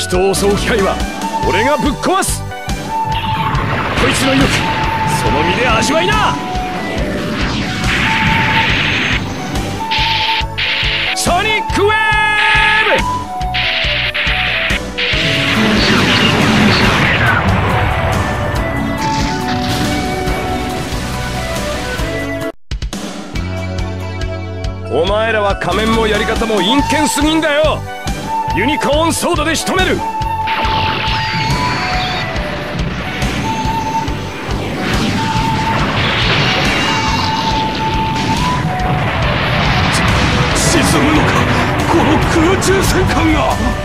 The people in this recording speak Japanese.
人を襲う機械は俺がぶっ壊す。こいつの威力その身で味わいな。ソニックウェーブお前らは仮面もやり方も陰険すぎんだよ。ユニコーンソードで仕留める。沈むのかこの空中戦艦が。